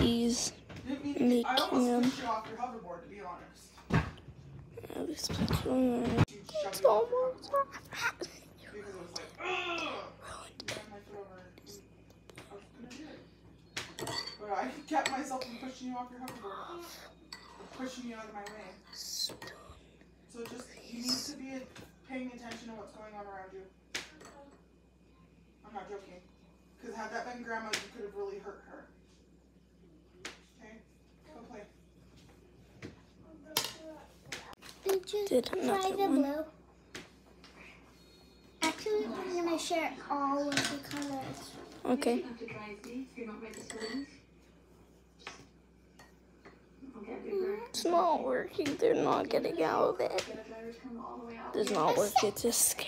he's Making I almost them. pushed you off your hoverboard, to be honest. at doing it. It's off almost hoverboard because it was like, ugh. Knocked my foot over. I was gonna do it. But I kept myself from pushing you off your hoverboard. Pushing you out of my way. So just, you need to be paying attention to what's going on around you. I'm not joking. Because had that been grandma, you could have really hurt her. should just Did try the one. blue. Actually, I'm going to share all of the colors. Okay. Mm, it's not working. They're not getting out of it. it does not work. It's a scam.